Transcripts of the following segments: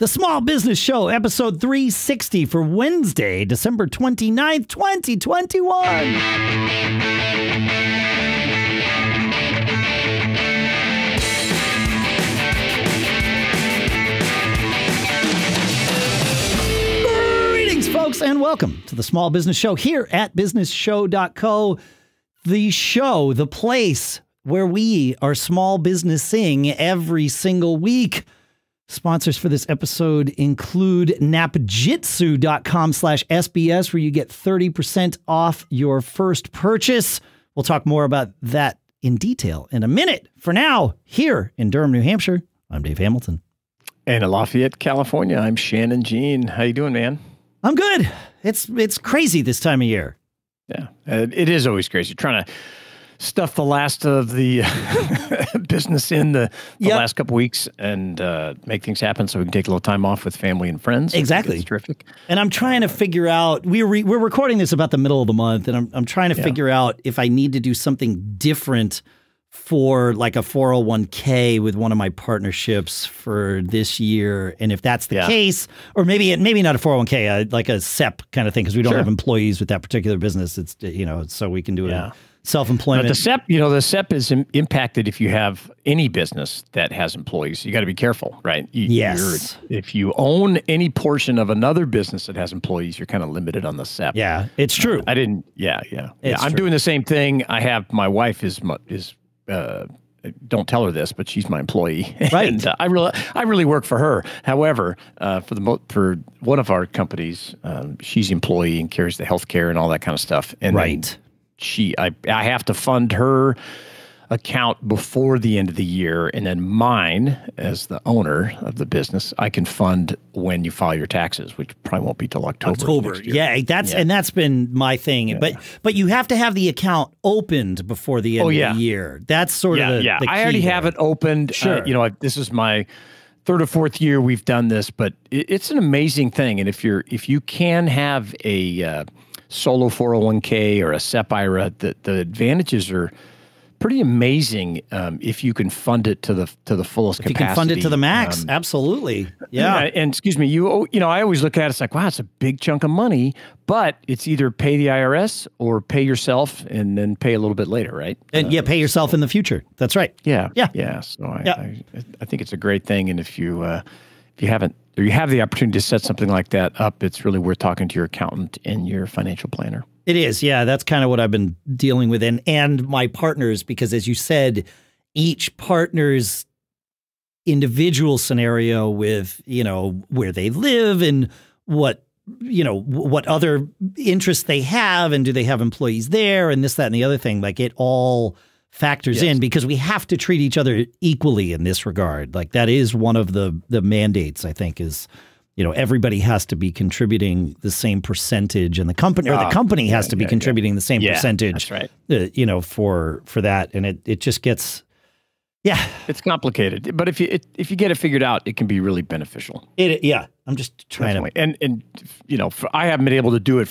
The Small Business Show, episode 360 for Wednesday, December 29th, 2021. Greetings, folks, and welcome to the Small Business Show here at businessshow.co. The show, the place where we are small businessing every single week. Sponsors for this episode include napjitsu.com slash SBS, where you get 30% off your first purchase. We'll talk more about that in detail in a minute. For now, here in Durham, New Hampshire, I'm Dave Hamilton. And in Lafayette, California, I'm Shannon Jean. How you doing, man? I'm good. It's it's crazy this time of year. Yeah, it is always crazy trying to stuff the last of the business in the, the Yep. last couple weeks and uh, make things happen so we can take a little time off with family and friends. Exactly. It's terrific. And I'm trying to figure out. We're re, we're recording this about the middle of the month, and I'm I'm trying to Yeah. figure out if I need to do something different for like a 401k with one of my partnerships for this year, and if that's the Yeah. case, or maybe maybe not a 401k, uh, like a SEP kind of thing, because we don't Sure. have employees with that particular business. It's you know, so we can do it Yeah. Self-employment. But the SEP, you know, the SEP is Im- impacted if you have any business that has employees. You got to be careful, right? You, Yes. If you own any portion of another business that has employees, you're kind of limited on the SEP. yeah, it's true. I didn't. Yeah, yeah. yeah I'm true. doing the same thing. I have my wife is is. Uh, don't tell her this, but she's my employee, Right. and uh, I really, I really work for her. However, uh, for the mo- for one of our companies, um, she's employee and carries the health care and all that kind of stuff. And then Right. She, I, I have to fund her account before the end of the year, and then mine as the owner of the business, I can fund when you file your taxes, which probably won't be till October. October. Yeah, that's Yeah. and that's been my thing. But but you have to have the account opened before the end Oh, of the year. That's sort yeah, of the, yeah. the I already key have it opened. Uh, Sure. you know, I, this is my third or fourth year we've done this, but it, it's an amazing thing. And if you're if you can have a uh, solo 401k or a SEP IRA, the the advantages are pretty amazing um, if you can fund it to the to the fullest If you capacity. can fund it to the max, Um, absolutely. yeah. Yeah. And excuse me, you you know, I always look at it, it's like, wow, it's a big chunk of money, but it's either pay the IRS or pay yourself and then pay a little bit later, right? And yeah, pay yourself in the future. That's right. Yeah, Yeah. yeah. So I, Yeah. I, I think it's a great thing, and if you uh, you haven't or you have the opportunity to set something like that up, it's really worth talking to your accountant and your financial planner. It is. Yeah, that's kind of what I've been dealing with and and my partners because as you said, each partner's individual scenario with, you know, where they live and what you know what other interests they have and do they have employees there and this that and the other thing like it all factors Yes. in because we have to treat each other equally in this regard like that is one of the the mandates i think is you know everybody has to be contributing the same percentage and the company or the Ah, company has to be contributing the same Yeah, percentage that's right. uh, you know for for that and it it just gets yeah It's complicated, but if you it, if you get it figured out, it can be really beneficial. it yeah i'm just trying Definitely. And and you know, for, I haven't been able to do it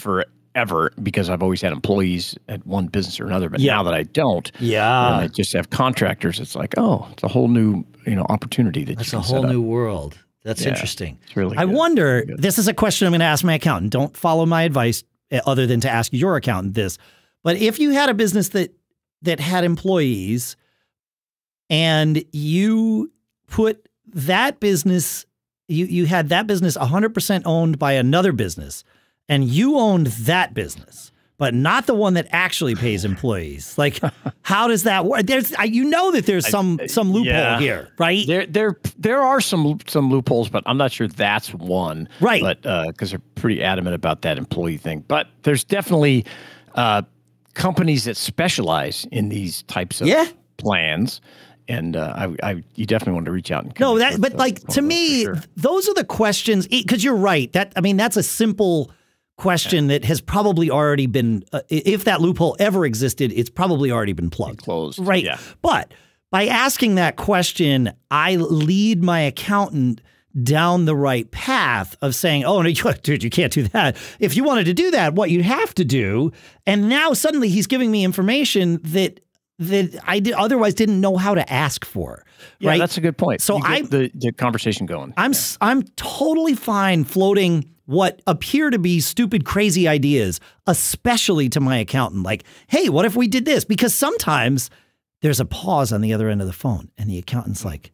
forever because I've always had employees at one business or another. But Yeah. now that I don't, yeah I just have contractors. It's like, oh, it's a whole new you know opportunity that That's a whole new world. That's Yeah, interesting. It's really. I good. wonder, this is a question I'm going to ask my accountant. Don't follow my advice uh, other than to ask your accountant this. But if you had a business that that had employees and you put that business you you had that business 100% owned by another business and you owned that business but not the one that actually pays employees. Like how does that work? There's I- you know that there's some some loophole yeah. here, right? There, there, there are some some loopholes, but I'm not sure that's one. Right. But because they're pretty adamant about that employee thing. But there's definitely uh, companies that specialize in these types of Yeah. plans, and uh, I, I, you definitely want to reach out and No, that but uh, like to me, sure. those are the questions because you're right. That I mean, that's a simple question that has probably already been. Uh, if that loophole ever existed, it's probably already been plugged. closed. Right. Yeah. But by asking that question, I lead my accountant down the right path of saying, oh, no, you- dude, you can't do that. If you wanted to do that, what you'd have to do. And now suddenly he's giving me information that that I did, otherwise didn't know how to ask for. Yeah, right? that's a good point. So I- the, the conversation going. I'm s I'm totally fine floating what appear to be stupid, crazy ideas, especially to my accountant. Like, hey, what if we did this? Because sometimes there's a pause on the other end of the phone, and the accountant's like,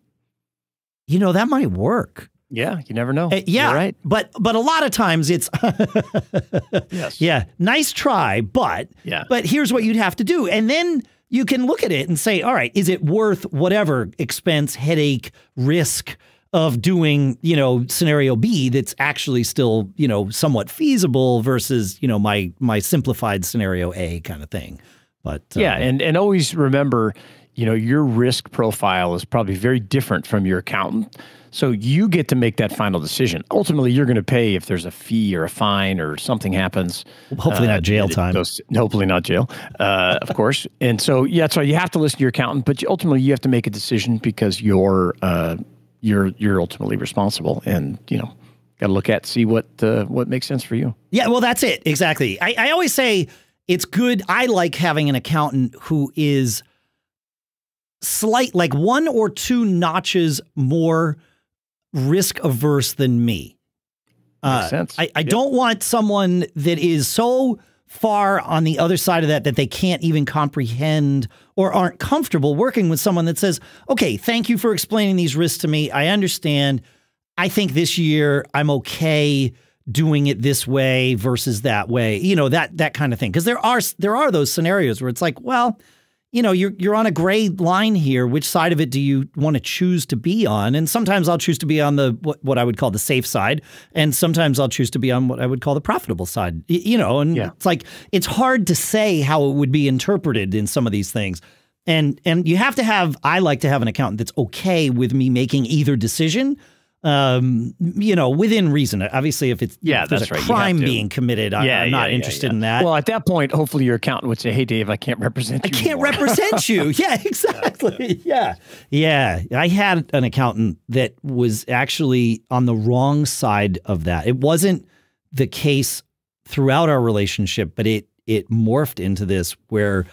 you know, that might work. yeah, you never know. Uh, yeah, You're right. But but a lot of times it's Yes. yeah, nice try, but Yeah. but here's what you'd have to do, and then you can look at it and say, all right, is it worth whatever expense, headache, risk of doing you know scenario B that's actually still you know somewhat feasible versus you know my my simplified scenario A kind of thing. But uh, Yeah, and and always remember, you know, your risk profile is probably very different from your accountant. So you get to make that final decision. Ultimately, you're going to pay if there's a fee or a fine or something happens. hopefully not jail time. goes- hopefully not jail, uh, of course. And so yeah, so you have to listen to your accountant, but you, ultimately you have to make a decision because you're uh, you're you're ultimately responsible, and you know, got to look at see what uh, what makes sense for you. Yeah, well, that's it. Exactly. I, I always say it's good. I like having an accountant who is slight, like one or two notches more risk averse than me. Makes sense. I, I Yep. don't want someone that is so far on the other side of that that they can't even comprehend or aren't comfortable working with someone that says, okay, thank you for explaining these risks to me. I understand. I think this year I'm okay doing it this way versus that way. You know, that that kind of thing. Because there are there are those scenarios where it's like, well, you know, you're you're on a gray line here. Which side of it do you want to choose to be on? And sometimes I'll choose to be on the what, what I would call the safe side, and sometimes I'll choose to be on what I would call the profitable side. Y- You know, and Yeah. it's like it's hard to say how it would be interpreted in some of these things. And and you have to have I like to have an accountant that's okay with me making either decision. Um, you know, within reason. Obviously, if it's Yeah, if there's that's a right. Crime being committed, I, I'm not interested in that. Well, at that point, hopefully your accountant would say, "Hey, Dave, I can't represent you. I can't anymore." represent you. Yeah, exactly. Yeah. Yeah. I had an accountant that was actually on the wrong side of that. It wasn't the case throughout our relationship, but it it morphed into this where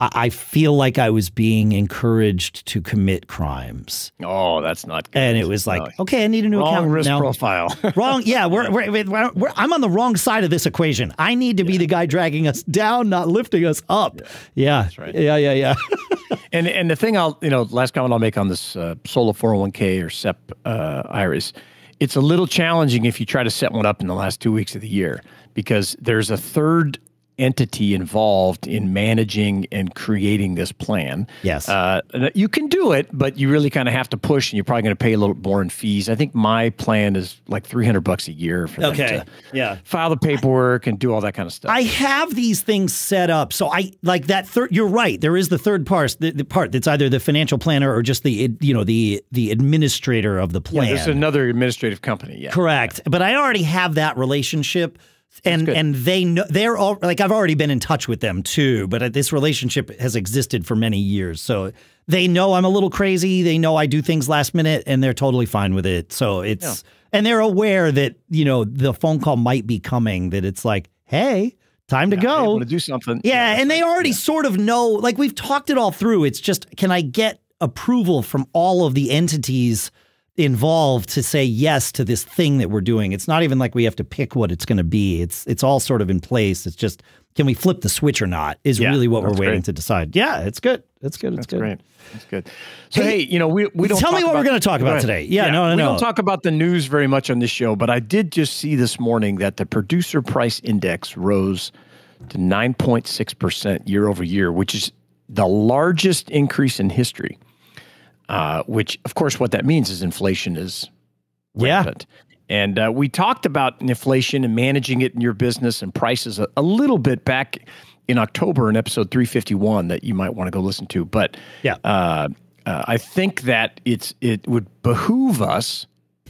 I feel like I was being encouraged to commit crimes. Oh, that's not good. And it was like, No. okay, I need a new wrong accountant risk now. profile. Wrong. Yeah, we're, we're, we're, we're- I'm on the wrong side of this equation. I need to be the guy dragging us down, not lifting us up. Yeah. right. Yeah, yeah, yeah. and and the thing I'll you know last comment I'll make on this uh, solo 401k or SEP uh, IRAs, it's a little challenging if you try to set one up in the last two weeks of the year because there's a third entity involved in managing and creating this plan. Yes. Uh, you can do it, but you really kind of have to push, and you're probably going to pay a little more in fees. I think my plan is like 300 bucks a year for them Okay. to Yeah. file the paperwork and do all that kind of stuff. I have these things set up. So I like that third you're right. There is the third part the, the part that's either the financial planner or just the you know the the administrator of the plan. There's another administrative company. Yeah. Correct. But I already have that relationship. And and they know they're all like I've already been in touch with them too, but uh, this relationship has existed for many years. So they know I'm a little crazy. They know I do things last minute, and they're totally fine with it. So it's and they're aware that you know the phone call might be coming. That it's like, hey, time to go. to do something. Yeah, and they already sort of know, like we've talked it all through. It's just, can I get approval from all of the entities involved to say yes to this thing that we're doing? It's not even like we have to pick what it's going to be. It's it's all sort of in place. It's just, can we flip the switch or not? Is Yeah, really what we're waiting great. to decide. Yeah, it's good. It's good. It's That's good. great. That's good. So Hey, hey, you know, we we don't tell me what we're gonna talk about ahead. today. Yeah, no, no, no. we no. don't talk about the news very much on this show, but I did just see this morning that the producer price index rose to 9.6 percent year over year, which is the largest increase in history. Uh, which, of course, what that means is inflation is Yeah. rampant. And uh, we talked about inflation and managing it in your business and prices a, a little bit back in October in episode 351 that you might want to go listen to. But Yeah. uh, uh, I think that it's it would behoove us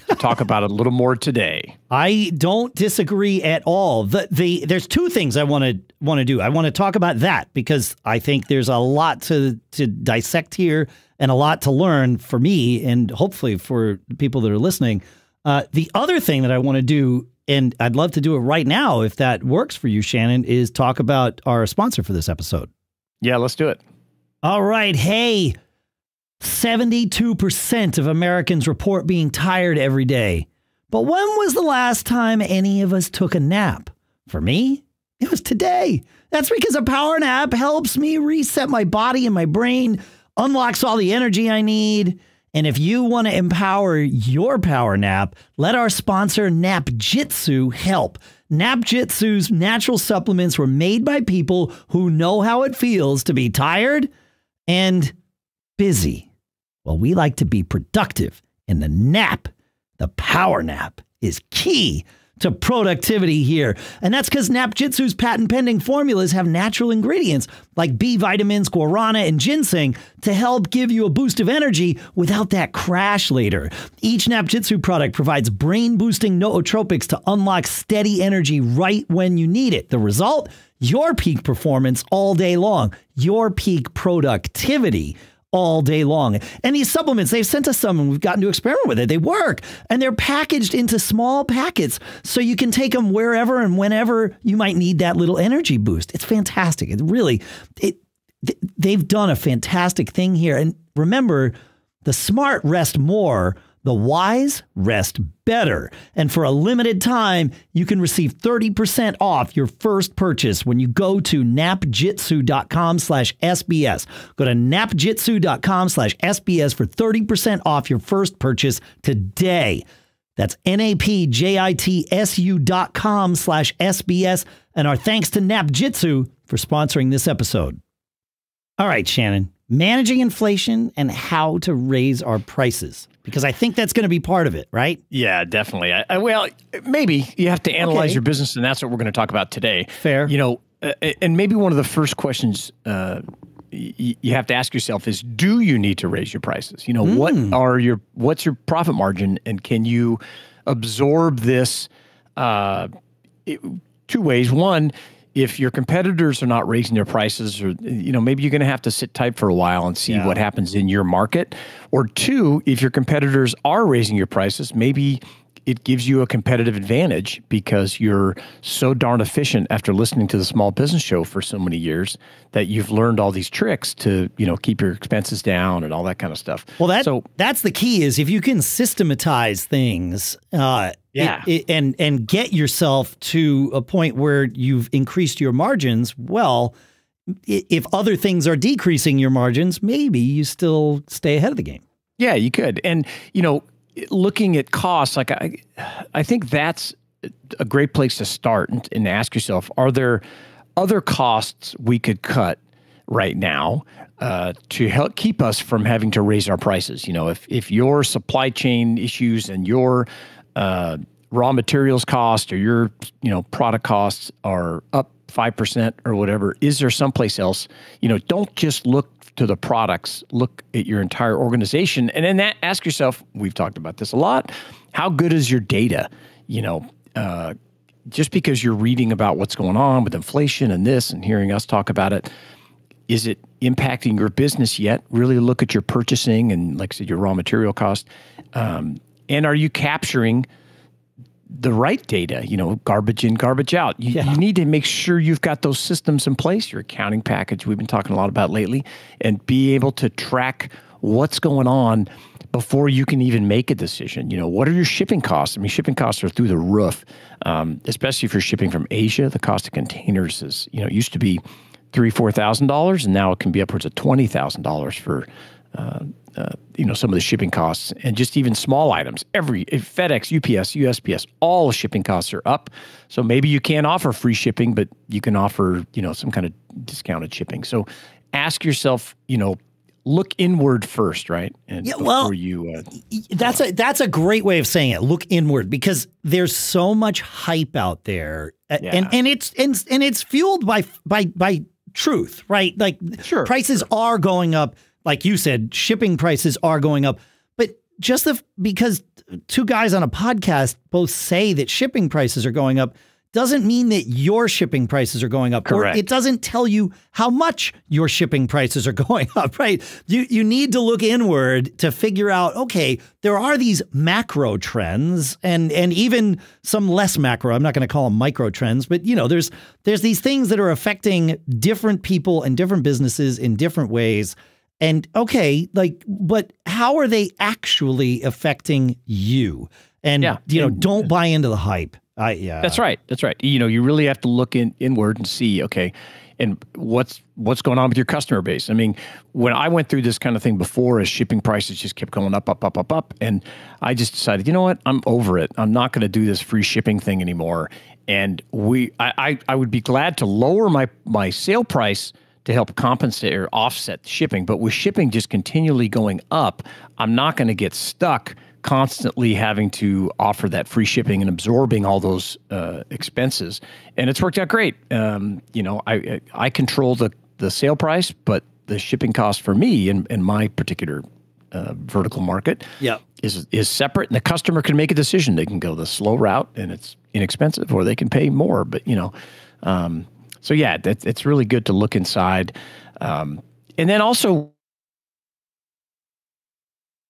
to talk about it a little more today. I don't disagree at all. The the there's two things I want to want to do. I want to talk about that because I think there's a lot to to dissect here and a lot to learn for me and hopefully for people that are listening. Uh, the other thing that I want to do, and I'd love to do it right now if that works for you, Shannon, is talk about our sponsor for this episode. Yeah, let's do it. All right. Hey, 72% of Americans report being tired every day. But when was the last time any of us took a nap? For me, it was today. That's because a power nap helps me reset my body and my brain, unlocks all the energy I need. And if you want to empower your power nap, let our sponsor Napjitsu help. Napjitsu's natural supplements were made by people who know how it feels to be tired and busy. Well, we like to be productive, and the nap, the power nap, is key to productivity here. And that's because Napjitsu's patent pending formulas have natural ingredients like B vitamins, guarana, and ginseng to help give you a boost of energy without that crash later. Each Napjitsu product provides brain boosting nootropics to unlock steady energy right when you need it. The result? Your peak performance all day long, your peak productivity all day long. And these supplements, they've sent us some and we've gotten to experiment with it. They work and they're packaged into small packets so you can take them wherever and whenever you might need that little energy boost. It's fantastic. It really, it, they've done a fantastic thing here. And remember, the smart rest more the wise rest better. And for a limited time, you can receive 30% off your first purchase when you go to napjitsu.com slash SBS. Go to napjitsu.com slash SBS for 30% off your first purchase today. That's N-A-P-J-I-T-S-U dot com slash SBS. And our thanks to Napjitsu for sponsoring this episode. All right, Shannon, managing inflation and how to raise our prices because I think that's going to be part of it, right? Yeah, definitely. I, I, well, maybe you have to analyze okay. your business, and that's what we're going to talk about today. Fair. You know, uh, and maybe one of the first questions uh, y- you have to ask yourself is: Do you need to raise your prices? You know, mm. what hmm. are your what's your profit margin, and can you absorb this? Uh, it, two ways. One, if your competitors are not raising their prices or you know maybe you're going to have to sit tight for a while and see yeah. what happens in your market or two if your competitors are raising your prices maybe it gives you a competitive advantage because you're so darn efficient after listening to the small business show for so many years that you've learned all these tricks to you know keep your expenses down and all that kind of stuff well that so that's the key is if you can systematize things uh, yeah. It, it, and and get yourself to a point where you've increased your margins, well, if other things are decreasing your margins, maybe you still stay ahead of the game. Yeah, you could. And you know, looking at costs, like I I think that's a great place to start and, and ask yourself, are there other costs we could cut right now uh, to help keep us from having to raise our prices. You know, if if your supply chain issues and your uh, raw materials cost or your you know product costs are up five percent or whatever, is there someplace else? You know, don't just look to the products. Look at your entire organization, and then that, ask yourself. We've talked about this a lot. How good is your data? You know. Uh, just because you're reading about what's going on with inflation and this and hearing us talk about it, is it impacting your business yet? Really look at your purchasing and, like I said, your raw material cost. Um, and are you capturing the right data? You know, garbage in, garbage out. You, yeah. you, need to make sure you've got those systems in place, your accounting package we've been talking a lot about lately, and be able to track what's going on before you can even make a decision. You know, what are your shipping costs? I mean, shipping costs are through the roof, um, especially if you're shipping from Asia. The cost of containers is, you know, it used to be three, four thousand dollars, and now it can be upwards of twenty thousand dollars for you know some of the shipping costs and just even small items. Every FedEx, UPS, USPS, all shipping costs are up. So maybe you can't offer free shipping, but you can offer you know some kind of discounted shipping. So ask yourself, you know, look inward first, right? And yeah, well, you, uh, that's a that's a great way of saying it. Look inward because there's so much hype out there, yeah. and and it's and, and it's fueled by by by truth, right? Like sure, prices sure. are going up like you said, shipping prices are going up. But just the, because two guys on a podcast both say that shipping prices are going up doesn't mean that your shipping prices are going up. Correct. Or it doesn't tell you how much your shipping prices are going up, right? You you need to look inward to figure out, okay, there are these macro trends and and even some less macro. I'm not going to call them micro trends, but you know, there's there's these things that are affecting different people and different businesses in different ways. And okay, like, but how are they actually affecting you? And Yeah. you know, don't buy into the hype. I yeah. That's right. That's right. You know, you really have to look in inward and see, okay, and what's what's going on with your customer base. I mean, when I went through this kind of thing before, as shipping prices just kept going up, up, up, up, up, and I just decided, you know what, I'm over it. I'm not going to do this free shipping thing anymore. And we, I, I, I would be glad to lower my my sale price to help compensate or offset the shipping. But with shipping just continually going up, I'm not going to get stuck constantly having to offer that free shipping and absorbing all those uh, expenses. And it's worked out great. Um, you know, I I control the the sale price, but the shipping cost for me in, in my particular uh, vertical market is is separate, and the customer can make a decision. They can go the slow route, and it's inexpensive, or they can pay more. But you know, um, so yeah, that, it's really good to look inside, um, and then also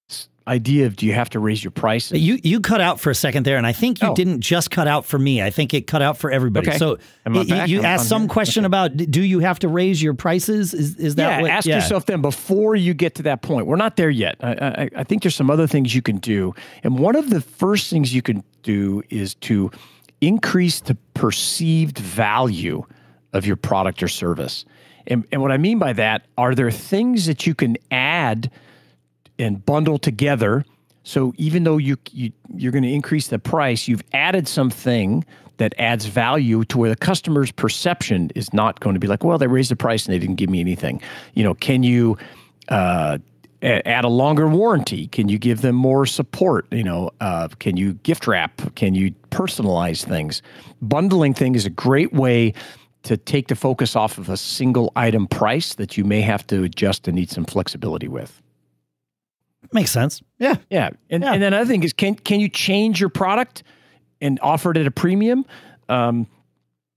this idea of do you have to raise your prices? You you cut out for a second there, and I think you Oh. didn't just cut out for me. I think it cut out for everybody. Okay. So Am I y- you, I'm- asked some here? question about do you have to raise your prices? Is is that yeah, what? ask yourself then before you get to that point. We're not there yet. I, I, I think there's some other things you can do, and one of the first things you can do is to increase the perceived value of your product or service. And, and what I mean by that are there things that you can add and bundle together. So even though you, you you're going to increase the price, you've added something that adds value to where the customer's perception is not going to be like, well, they raised the price and they didn't give me anything. You know, can you uh, add a longer warranty? Can you give them more support? You know, uh, can you gift wrap? Can you personalize things? Bundling things is a great way to take the focus off of a single item price that you may have to adjust and need some flexibility with. Makes sense. Yeah. Yeah. And, Yeah. and then another thing is can can you change your product and offer it at a premium? Um,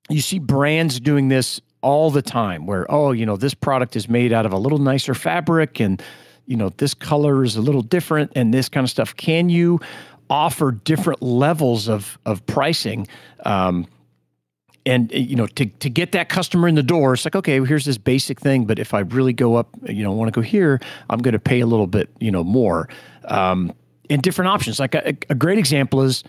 you see brands doing this all the time where, oh, you know, this product is made out of a little nicer fabric and, you know, this color is a little different and this kind of stuff. Can you offer different levels of of pricing? Um, and uh, you know to, to get that customer in the door it's like okay well, here's this basic thing but if i really go up you know want to go here i'm going to pay a little bit you know more. Um, and different options. Like a, a great example is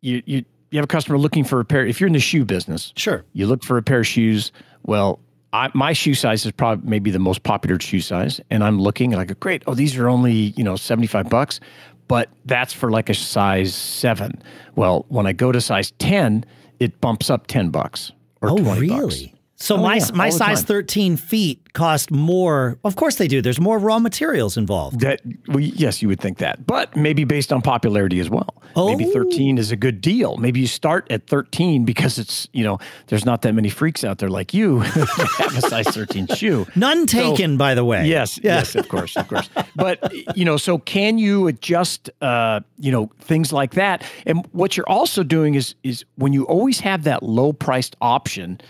you, you you have a customer looking for a pair if you're in the shoe business. Sure. you look for a pair of shoes well I, my shoe size is probably maybe the most popular shoe size and i'm looking and i go great. Oh these are only you know 75 bucks but that's for like a size 7 well when i go to size 10 it bumps up 10 bucks or Oh, 20 really? bucks So Oh, my yeah, my size time. 13 feet cost more. Of course they do. There's more raw materials involved. that well, yes you would think that but maybe based on popularity as well maybe Oh. 13 is a good deal maybe you start at 13 because it's you know there's not that many freaks out there like you have a size 13 shoe None taken, by the way. Yes, yes, of course, of course. But you know, so can you adjust, uh, you know, things like that? And what you're also doing is is when you always have that low priced option,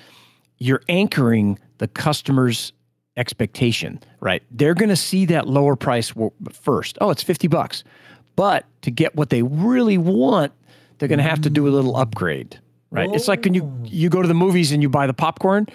you're anchoring the customer's expectation, right? They're going to see that lower price first. Oh, it's fifty bucks, but to get what they really want, they're going to have to do a little upgrade, right? It's like when you oh. you go to the movies and you buy the popcorn.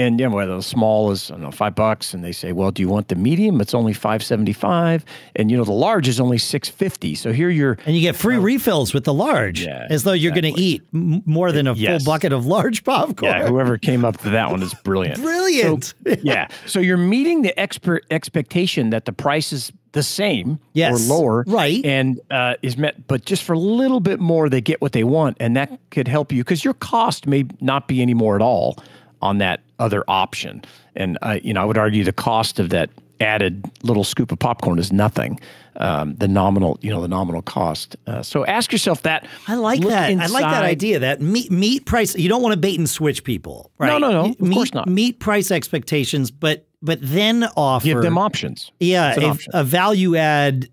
And you know, whether the small is I don't know five bucks, and they say, "Well, do you want the medium? It's only five seventy five, and you know the large is only six fifty. So here you're And you get free refills with the large, Yeah, as though you're going to eat more than a Yes. full bucket of large popcorn. yeah, whoever came up to that one is brilliant. Brilliant. yeah. So you're meeting the expert expectation that the price is the same Yes. or lower, Right. And uh, is met, but just for a little bit more, they get what they want, and that could help you because your cost may not be any more at all on that other option. And uh, you know, I would argue the cost of that added little scoop of popcorn is nothing. Um, the nominal, you know, the nominal cost. Uh, so ask yourself that. I like Look that. I like that idea. That meet meet price. You don't want to bait and switch people, right? No, no, no, of meet, course not. Meet price expectations, but but then offer Give them options. Yeah, a, option. a value add,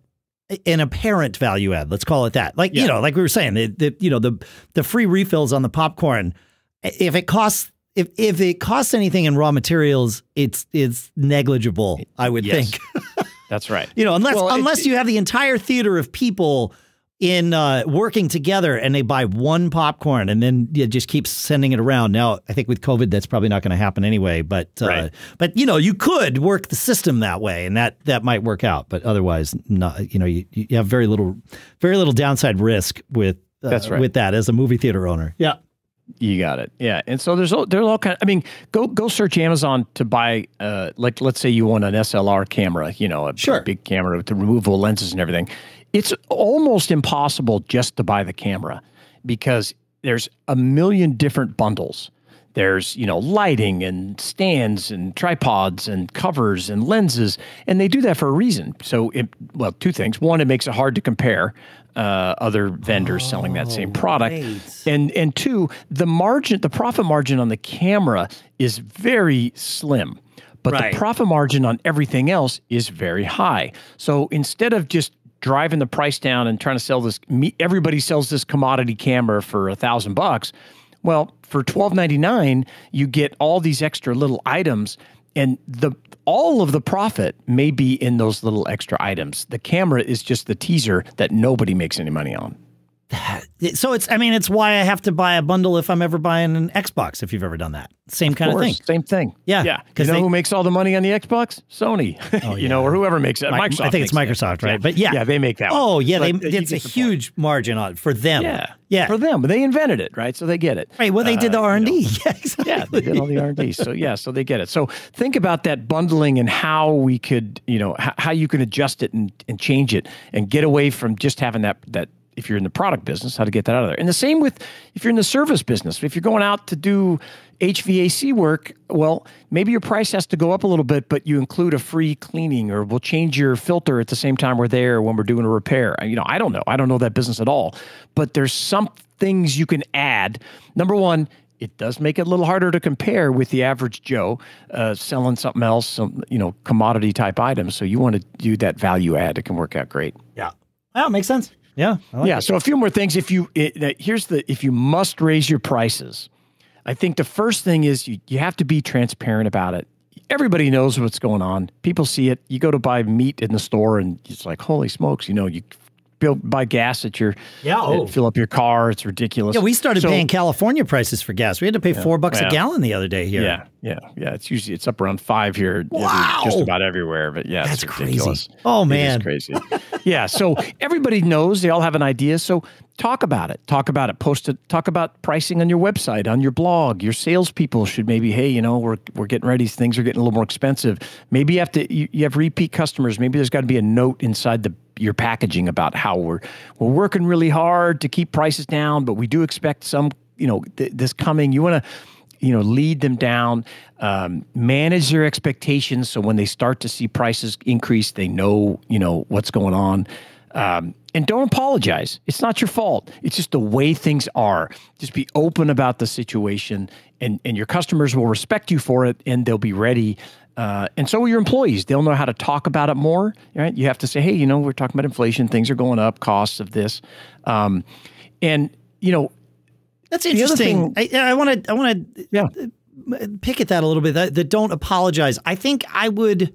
an apparent value add. Let's call it that. Like you know, like we were saying, the, the you know the the free refills on the popcorn. If it costs if if it costs anything in raw materials, it's it's negligible. I would Yes. think. That's right. you know, unless Well, it- unless you have the entire theater of people in uh, working together and they buy one popcorn and then you just keep sending it around. Now, I think with COVID, that's probably not going to happen anyway. But uh, Right. but you know, you could work the system that way, and that that might work out. But otherwise, not. You know, you, you have very little very little downside risk with uh, That's right. with that as a movie theater owner. Yeah. You got it. Yeah. And so there's all, there's all kind of, I mean, go go search Amazon to buy uh like let's say you want an SLR camera, you know, a, a Sure. big camera with the removable lenses and everything. It's almost impossible just to buy the camera because there's a million different bundles. There's, you know, lighting and stands and tripods and covers and lenses, and they do that for a reason. So, it, well, two things. One, it makes it hard to compare uh, other vendors selling that same product, right. and and two, the margin, the profit margin on the camera is very slim, but Right. the profit margin on everything else is very high. So instead of just driving the price down and trying to sell this, everybody sells this commodity camera for a thousand bucks. Well, for twelve ninety nine, you get all these extra little items, and the all of the profit may be in those little extra items. The camera is just the teaser that nobody makes any money on. So it's I mean it's why I have to buy a bundle if I'm ever buying an Xbox. If you've ever done that, same kind of, thing. Same thing. Yeah, Yeah. 'cause You know they- who makes all the money on the Xbox? Sony. you know, or whoever makes it. Microsoft. I think it's makes it. Microsoft, right? But yeah, Yeah, they make that one. Oh yeah, But, they, uh, you it's a get the point. huge margin on for them. Yeah. yeah. For them. They invented it, right? So they get it. right. Well, they did the Uh, R and you D. know. Yeah, exactly. Yeah, they did all the R and D. So yeah, so they get it. So think about that bundling and how we could, you know, h- how you can adjust it and, and change it and get away from just having that that if you're in the product business, how to get that out of there. And the same with if you're in the service business. If you're going out to do HVAC work, well, maybe your price has to go up a little bit, but you include a free cleaning or we'll change your filter at the same time we're there when we're doing a repair. You know, I don't know. I don't know that business at all. But there's some things you can add. Number one, it does make it a little harder to compare with the average Joe uh, selling something else, some you know commodity type items. So you want to do that value add. It can work out great. yeah. That makes sense. Yeah. I like yeah. it. So a few more things. If you it, here's the if you must raise your prices, I think the first thing is you you have to be transparent about it. Everybody knows what's going on. People see it. You go to buy meat in the store, and it's like, holy smokes! You know, you build, buy gas at your Yeah, uh, oh. fill up your car. It's ridiculous. Yeah, we started So- paying California prices for gas. We had to pay four bucks a gallon the other day here. Yeah, yeah, yeah. It's usually it's up around five here, every- Wow. just about everywhere. But yeah, That's it's crazy. ridiculous. Oh, It is man. crazy. yeah. So everybody knows they all have an idea. So talk about it. Talk about it. Post it. Talk about pricing on your website, on your blog. Your salespeople should maybe, hey, you know, we're we're getting ready. Things are getting a little more expensive. Maybe you have to. You, you have repeat customers. Maybe there's got to be a note inside the your packaging about how we're we're working really hard to keep prices down, but we do expect some, you know, th- this coming. You want to you know lead them down um, manage their expectations so when they start to see prices increase they know you know what's going on. Um, and don't apologize. It's not your fault. It's just the way things are. Just be open about the situation and and your customers will respect you for it and they'll be ready uh, and so will your employees. They'll know how to talk about it more. Right? You have to say, "Hey, you know, we're talking about inflation. Things are going up. Costs of this," um, and you know, That's interesting. thing- I want to I want to yeah, pick at that a little bit. That, don't apologize. I think I would.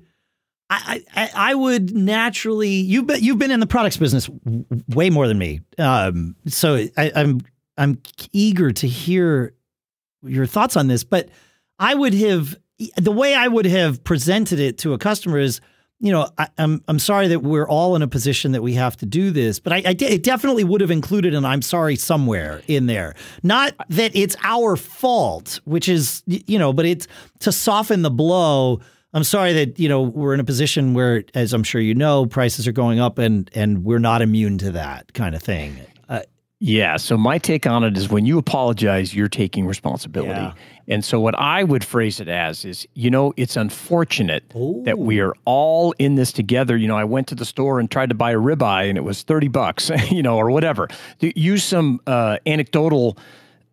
I, I, I would naturally. You've been you've been in the products business w- way more than me. Um, so I, I'm I'm eager to hear your thoughts on this. But I would have the way I would have presented it to a customer is, you know, I, I'm I'm sorry that we're all in a position that we have to do this, but I, I it definitely would have included an I'm sorry somewhere in there. Not that it's our fault, which is you know, but it's to soften the blow. I'm sorry that you know we're in a position where, as I'm sure you know, prices are going up, and and we're not immune to that kind of thing. Yeah. So my take on it is when you apologize, you're taking responsibility. Yeah. And so what I would phrase it as is, you know, it's unfortunate Oh. that we are all in this together. You know, I went to the store and tried to buy a ribeye and it was 30 bucks, you know, or whatever. Use some uh, anecdotal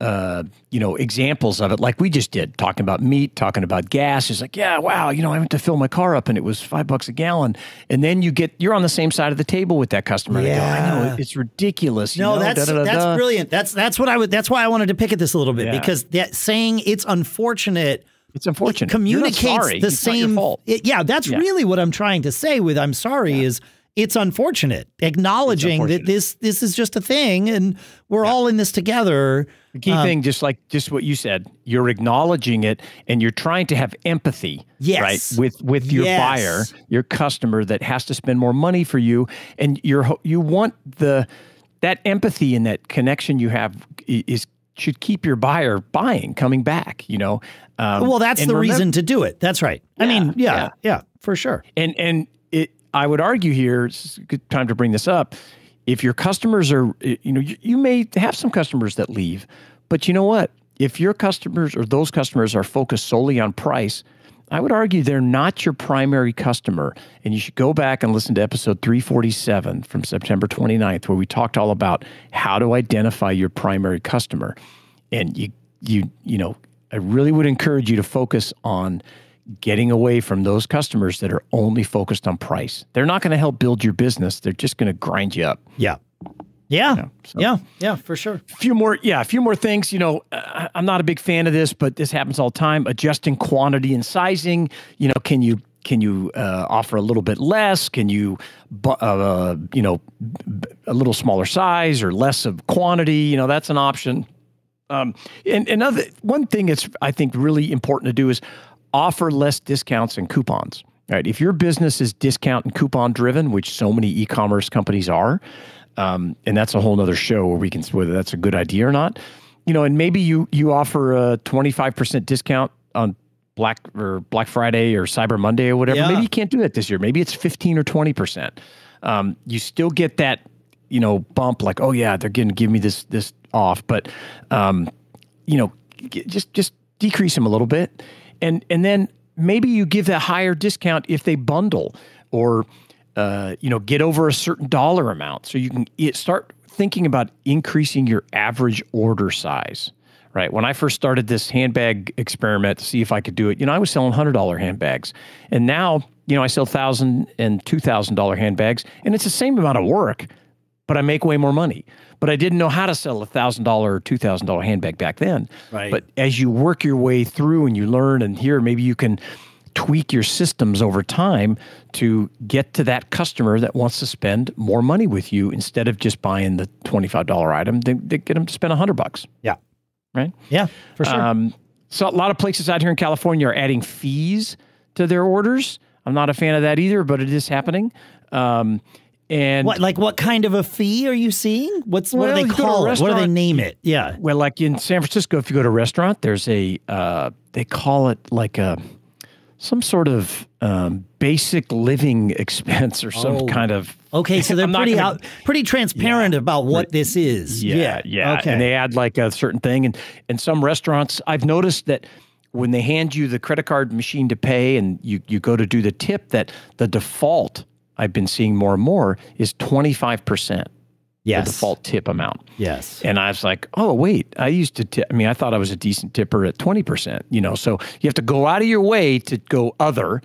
uh, you know, examples of it, like we just did, talking about meat, talking about gas. It's like, yeah, wow, you know, I went to fill my car up and it was five bucks a gallon. And then you get, you're on the same side of the table with that customer. They go, I know, it's ridiculous. you No, know, that's da-da-da-da." that's brilliant. That's that's what I would. That's why I wanted to pick at this a little bit Yeah. because that saying it's unfortunate It's unfortunate. communicates not sorry. the It's same. it- yeah, that's Yeah. really what I'm trying to say with I'm sorry is it's unfortunate. Acknowledging unfortunate. that this this is just a thing, and we're all in this together. The key Um, thing, just like just what you said, you're acknowledging it and you're trying to have empathy, Yes. right, with with your Yes. buyer, your customer that has to spend more money for you, and you're you want the that empathy and that connection you have is should keep your buyer buying, coming back. You know, um, Well, that's the remem- reason to do it. That's right. I mean, yeah, yeah, yeah. for sure. And and it, I would argue here, it's a good time to bring this up. If your customers are, you know, you, you may have some customers that leave, but you know what? If your customers or those customers are focused solely on price, I would argue they're not your primary customer. And you should go back and listen to episode 347 from September 29th, where we talked all about how to identify your primary customer. And you, you, you know, I really would encourage you to focus on getting away from those customers that are only focused on price. They're not going to help build your business. They're just going to grind you up. Yeah. Yeah. so- Yeah. Yeah, for sure. A few more, yeah, a few more things. You know, uh, I'm not a big fan of this, but this happens all the time. Adjusting quantity and sizing. You know, can you can you uh, offer a little bit less? Can you, bu- uh, you know, a little smaller size or less of quantity? You know, that's an option. Um, and another one thing that's I think really important to do is offer less discounts and coupons. Right? If your business is discount and coupon driven, which so many e-commerce companies are, um, and that's a whole other show where we can whether that's a good idea or not. You know, and maybe you you offer a twenty five percent discount on Black or Black Friday or Cyber Monday or whatever. Yeah. Maybe you can't do that this year. Maybe it's fifteen or twenty percent. Um, you still get that you know bump like oh yeah they're going to give me this this off, but um, you know just just decrease them a little bit, and and then maybe you give that higher discount if they bundle or uh, you know, get over a certain dollar amount. So you can start thinking about increasing your average order size. Right. When I first started this handbag experiment to see if I could do it, you know, I was selling hundred dollar handbags, and now you know I sell thousand and two thousand dollar handbags, and it's the same amount of work, but I make way more money. But I didn't know how to sell a thousand dollar or two thousand dollar handbag back then. Right. But as you work your way through and you learn and here, maybe you can tweak your systems over time to get to that customer that wants to spend more money with you instead of just buying the $25 item they, they get them to spend a 100 bucks Yeah. right Yeah, for sure. um, so a lot of places out here in california are adding fees to their orders i'm not a fan of that either but it is happening um, and what like what kind of a fee are you seeing? What's what Well, do they call it? What do they name it? Yeah. well like in san francisco if you go to a restaurant there's a uh, they call it like a some sort of um, basic living expense or some Oh. kind of Okay, so they're pretty gonna- out pretty transparent about what this is. Yeah, yeah. Okay. And they add like a certain thing. And and some restaurants, I've noticed that when they hand you the credit card machine to pay and you, you go to do the tip, that the default I've been seeing more and more is 25% yes. the default tip amount. Yes. And I was like, oh, wait, I used to tip. I mean, I thought I was a decent tipper at 20%, you know, so you have to go out of your way to go other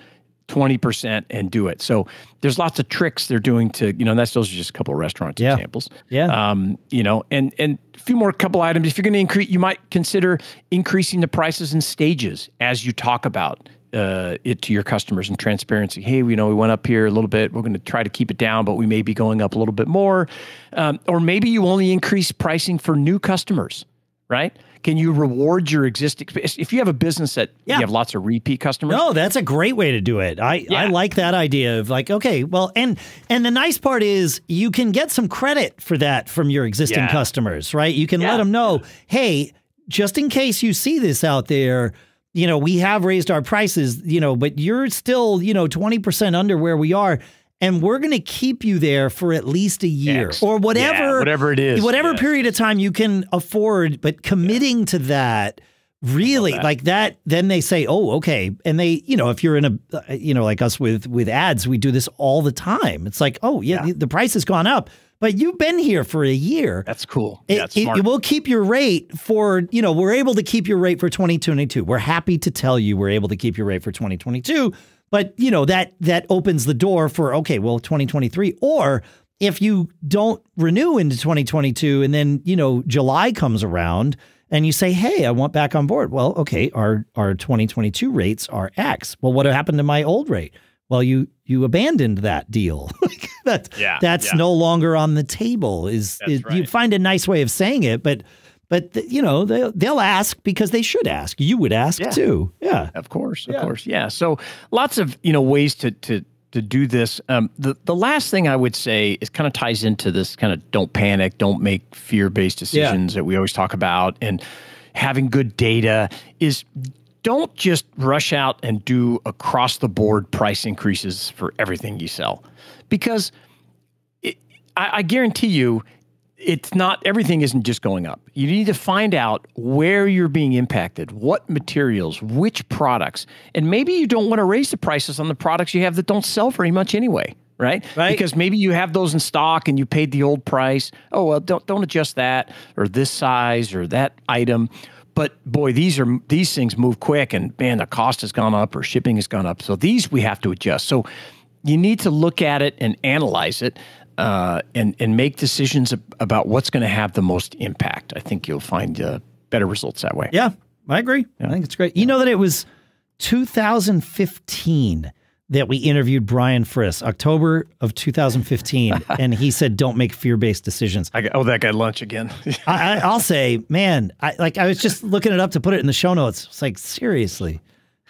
20% and do it. So there's lots of tricks they're doing to, you know, and that's those are just a couple of restaurant Yeah. examples. Yeah. Um, you know, and and a few more couple items. If you're going to increase, you might consider increasing the prices in stages as you talk about uh, it to your customers and transparency. Hey, you know, we went up here a little bit. We're going to try to keep it down, but we may be going up a little bit more. Um, or maybe you only increase pricing for new customers, right? Can you reward your existing? If you have a business that Yeah. you have lots of repeat customers, No, that's a great way to do it. I, I like that idea of like, okay, well, and and the nice part is you can get some credit for that from your existing Yeah. customers, right? You can let them know, hey, just in case you see this out there, you know, we have raised our prices, you know, but you're still, you know, 20% under where we are. And we're going to keep you there for at least a year or whatever, Yeah, whatever it is. whatever Yeah. period of time you can afford, but committing to that really like that then they say oh okay and they you know if you're in a uh, you know like us with with ads we do this all the time it's like oh yeah, Yeah. The, the price has gone up but you've been here for a year. That's cool. it, that's it, it will keep your rate for you know we're able to keep your rate for 2022 we're happy to tell you we're able to keep your rate for 2022 but you know that that opens the door for okay well 2023 or if you don't renew into 2022 and then you know july comes around and you say hey i want back on board. Well okay our our 2022 rates are x. Well what happened to my old rate well, you you abandoned that deal. that, Yeah, that's yeah. no longer on the table. Is, That's is- you find a nice way of saying it, but but you know they'll they'll ask because they should ask. You would ask Yeah. too. Yeah. Of course, of course, yeah. So lots of you know ways to to to do this. Um, the the last thing I would say is kind of ties into this kind of don't panic, don't make fear based decisions that we always talk about, and having good data is don't just rush out and do across the board price increases for everything you sell, because it, I, I guarantee you it's not everything isn't just going up. You need to find out where you're being impacted, what materials, which products, and maybe you don't want to raise the prices on the products you have that don't sell very much anyway, right? Right. Because maybe you have those in stock and you paid the old price. Oh well, don't don't adjust that or this size or that item. But boy, these are these things move quick, and man, the cost has gone up or shipping has gone up. So these we have to adjust. So you need to look at it and analyze it uh, and and make decisions about what's going to have the most impact. I think you'll find uh, better results that way. Yeah, I agree. I think it's great. You know that it was 2015 that we interviewed Brian Friss, October of 2015, and he said, "Don't make fear-based decisions." I got, oh, that got lunch again. I, I, I'll say, man, I like I was just looking it up to put it in the show notes. It's like seriously,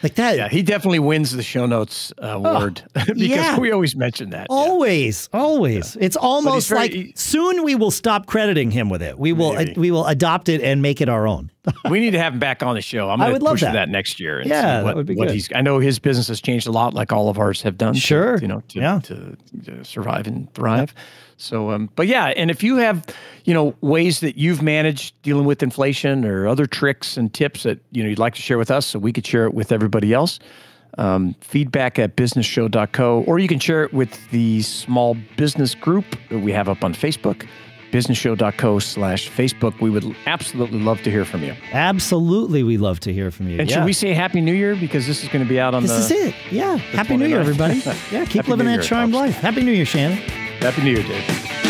like that. yeah, he definitely wins the show notes uh, oh, award because Oh, yeah. we always mention that. yeah. Always, always. It's almost very- like soon we will stop crediting him with it. We will Maybe. we will adopt it and make it our own. we need to have him back on the show. I'm going would to love push that. that next year. And Yeah, see that would be what good. he's. I know his business has changed a lot, like all of ours have done. to- Sure. you know, to, Yeah. to, to survive and thrive. So, um, but yeah, and if you have, you know, ways that you've managed dealing with inflation or other tricks and tips that you know you'd like to share with us, so we could share it with everybody else. Um, feedback at businessshow.co, or you can share it with the small business group that we have up on Facebook, businessshow.co slash Facebook. We would absolutely love to hear from you. Absolutely, we love to hear from you. And yeah. should we say Happy New Year because this is going to be out on This the is it. Yeah. Happy New Year, everybody. Yeah, keep Happy living New that Year, charmed life. Happy New Year, Shannon. Happy New Year, Dave.